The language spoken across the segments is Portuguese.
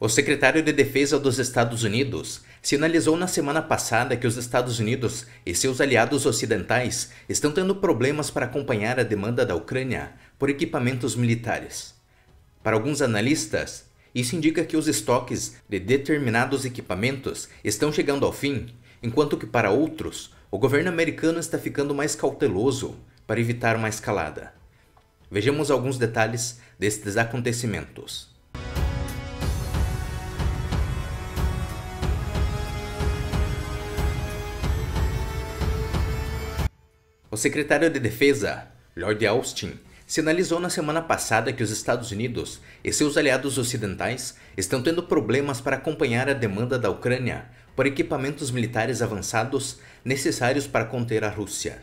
O secretário de Defesa dos Estados Unidos sinalizou na semana passada que os Estados Unidos e seus aliados ocidentais estão tendo problemas para acompanhar a demanda da Ucrânia por equipamentos militares. Para alguns analistas, isso indica que os estoques de determinados equipamentos estão chegando ao fim, enquanto que para outros, o governo americano está ficando mais cauteloso para evitar uma escalada. Vejamos alguns detalhes destes acontecimentos. Secretário de Defesa, Lord Austin, sinalizou na semana passada que os Estados Unidos e seus aliados ocidentais estão tendo problemas para acompanhar a demanda da Ucrânia por equipamentos militares avançados necessários para conter a Rússia.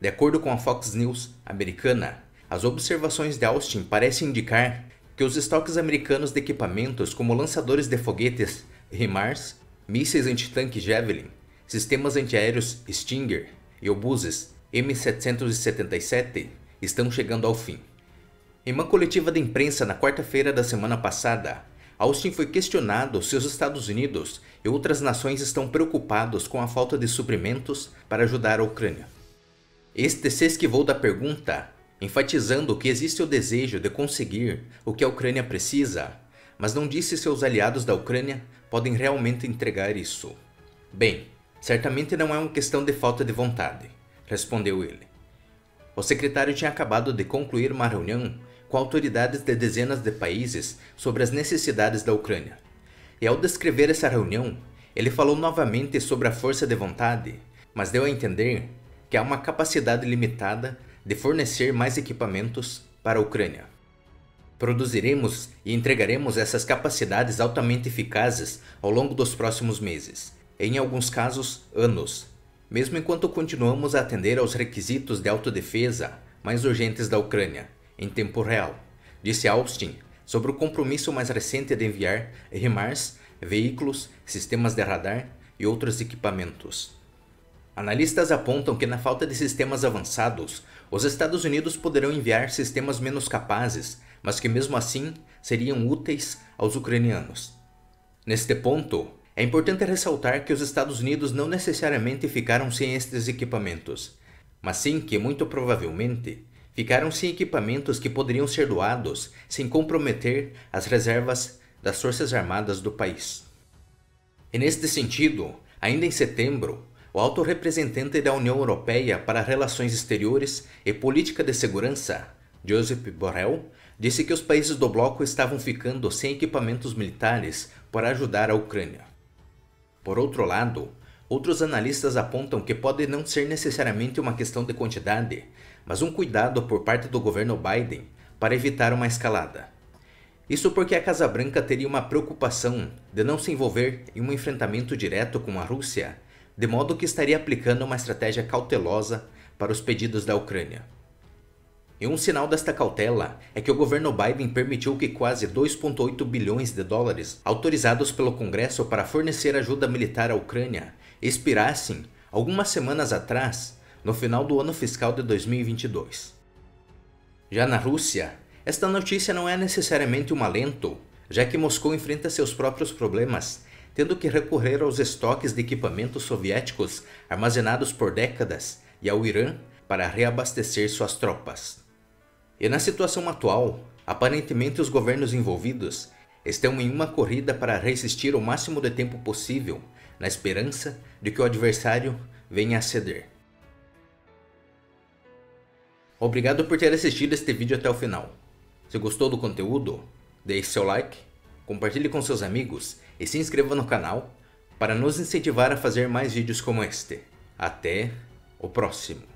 De acordo com a Fox News americana, as observações de Austin parecem indicar que os estoques americanos de equipamentos como lançadores de foguetes HIMARS, mísseis antitanque Javelin, sistemas antiaéreos Stinger e obuses M777 estão chegando ao fim. Em uma coletiva de imprensa na quarta-feira da semana passada, Austin foi questionado se os Estados Unidos e outras nações estão preocupados com a falta de suprimentos para ajudar a Ucrânia. Este se esquivou da pergunta, enfatizando que existe o desejo de conseguir o que a Ucrânia precisa, mas não disse se os aliados da Ucrânia podem realmente entregar isso. Bem, certamente não é uma questão de falta de vontade, respondeu ele. O secretário tinha acabado de concluir uma reunião com autoridades de dezenas de países sobre as necessidades da Ucrânia. E ao descrever essa reunião, ele falou novamente sobre a força de vontade, mas deu a entender que há uma capacidade limitada de fornecer mais equipamentos para a Ucrânia. Produziremos e entregaremos essas capacidades altamente eficazes ao longo dos próximos meses, em alguns casos, anos, mesmo enquanto continuamos a atender aos requisitos de autodefesa mais urgentes da Ucrânia, em tempo real, disse Austin sobre o compromisso mais recente de enviar RIMARS, veículos, sistemas de radar e outros equipamentos. Analistas apontam que, na falta de sistemas avançados, os Estados Unidos poderão enviar sistemas menos capazes, mas que mesmo assim seriam úteis aos ucranianos. Neste ponto, é importante ressaltar que os Estados Unidos não necessariamente ficaram sem estes equipamentos, mas sim que, muito provavelmente, ficaram sem equipamentos que poderiam ser doados sem comprometer as reservas das Forças Armadas do país. E neste sentido, ainda em setembro, o alto representante da União Europeia para Relações Exteriores e Política de Segurança, Josep Borrell, disse que os países do bloco estavam ficando sem equipamentos militares para ajudar a Ucrânia. Por outro lado, outros analistas apontam que pode não ser necessariamente uma questão de quantidade, mas um cuidado por parte do governo Biden para evitar uma escalada. Isso porque a Casa Branca teria uma preocupação de não se envolver em um enfrentamento direto com a Rússia, de modo que estaria aplicando uma estratégia cautelosa para os pedidos da Ucrânia. E um sinal desta cautela é que o governo Biden permitiu que quase 2,8 bilhões de dólares autorizados pelo Congresso para fornecer ajuda militar à Ucrânia expirassem algumas semanas atrás, no final do ano fiscal de 2022. Já na Rússia, esta notícia não é necessariamente um alento, já que Moscou enfrenta seus próprios problemas, tendo que recorrer aos estoques de equipamentos soviéticos armazenados por décadas e ao Irã para reabastecer suas tropas. E na situação atual, aparentemente os governos envolvidos estão em uma corrida para resistir o máximo de tempo possível, na esperança de que o adversário venha a ceder. Obrigado por ter assistido este vídeo até o final. Se gostou do conteúdo, deixe seu like, compartilhe com seus amigos e se inscreva no canal para nos incentivar a fazer mais vídeos como este. Até o próximo!